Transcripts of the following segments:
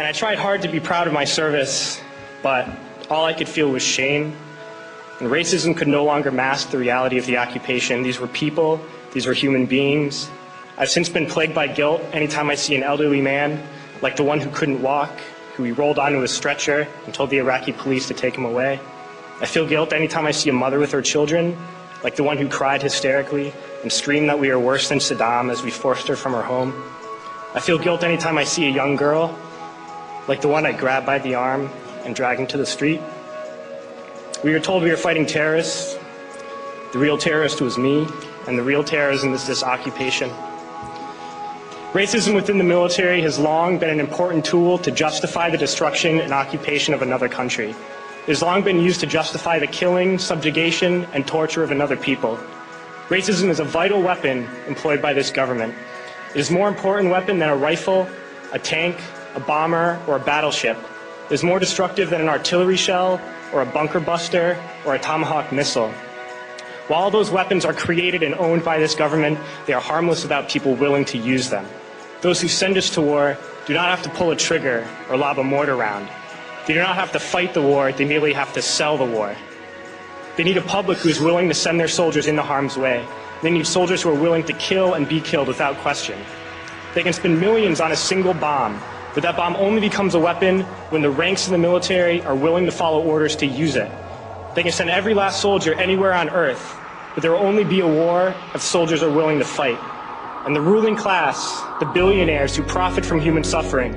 And I tried hard to be proud of my service, but all I could feel was shame. And racism could no longer mask the reality of the occupation. These were people, these were human beings. I've since been plagued by guilt anytime I see an elderly man, like the one who couldn't walk, who we rolled onto a stretcher and told the Iraqi police to take him away. I feel guilt anytime I see a mother with her children, like the one who cried hysterically and screamed that we are worse than Saddam as we forced her from her home. I feel guilt anytime I see a young girl, like the one I grabbed by the arm and dragged into the street. We were told we were fighting terrorists. The real terrorist was me, and the real terrorism is this occupation. Racism within the military has long been an important tool to justify the destruction and occupation of another country. It has long been used to justify the killing, subjugation, and torture of another people. Racism is a vital weapon employed by this government. It is a more important weapon than a rifle, a tank, a bomber, or a battleship. is more destructive than an artillery shell, or a bunker buster, or a tomahawk missile. While those weapons are created and owned by this government, they are harmless without people willing to use them. Those who send us to war do not have to pull a trigger or lob a mortar round. They do not have to fight the war, they merely have to sell the war. They need a public who is willing to send their soldiers into harm's way. They need soldiers who are willing to kill and be killed without question. They can spend millions on a single bomb, but that bomb only becomes a weapon when the ranks in the military are willing to follow orders to use it. They can send every last soldier anywhere on earth, but there will only be a war if soldiers are willing to fight. And the ruling class, the billionaires who profit from human suffering,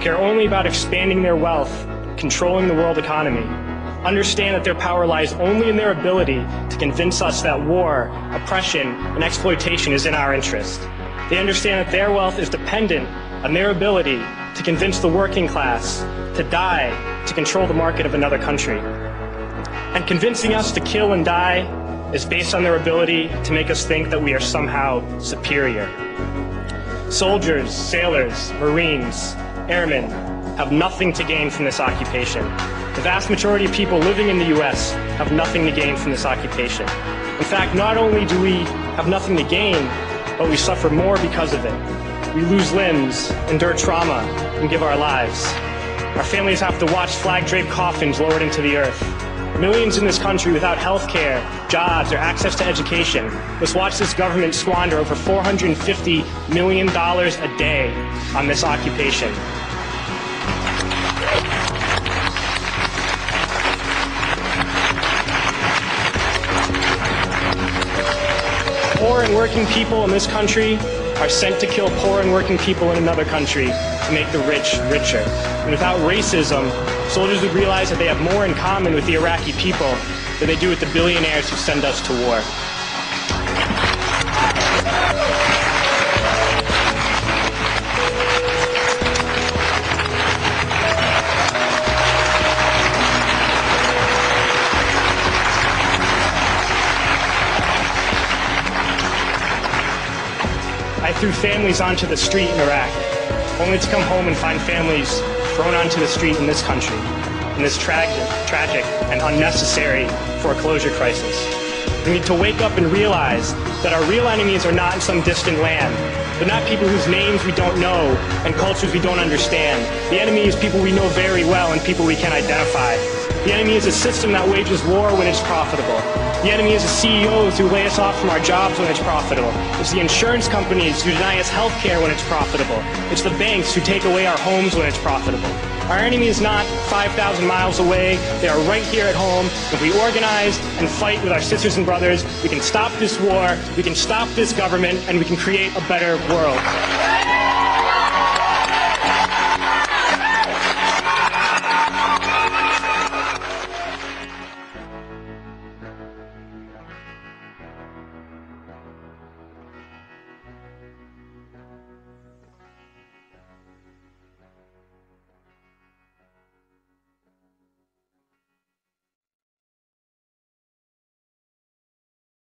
care only about expanding their wealth, controlling the world economy. Understand that their power lies only in their ability to convince us that war, oppression, and exploitation is in our interest. They understand that their wealth is dependent on their ability to convince the working class to die to control the market of another country. And convincing us to kill and die is based on their ability to make us think that we are somehow superior. Soldiers, sailors, Marines, airmen have nothing to gain from this occupation. The vast majority of people living in the U.S. have nothing to gain from this occupation. In fact, not only do we have nothing to gain, but we suffer more because of it. We lose limbs, endure trauma, and give our lives. Our families have to watch flag-draped coffins lowered into the earth. Millions in this country without health care, jobs, or access to education must watch this government squander over $450 million a day on this occupation. Poor and working people in this country are sent to kill poor and working people in another country to make the rich richer. And without racism, soldiers would realize that they have more in common with the Iraqi people than they do with the billionaires who send us to war. Threw families onto the street in Iraq, only to come home and find families thrown onto the street in this country, in this tragic, tragic and unnecessary foreclosure crisis. We need to wake up and realize that our real enemies are not in some distant land. They're not people whose names we don't know and cultures we don't understand. The enemy is people we know very well and people we can identify. The enemy is a system that wages war when it's profitable. The enemy is the CEOs who lay us off from our jobs when it's profitable. It's the insurance companies who deny us health care when it's profitable. It's the banks who take away our homes when it's profitable. Our enemy is not 5,000 miles away. They are right here at home. If we organize and fight with our sisters and brothers, we can stop this war, we can stop this government, and we can create a better world.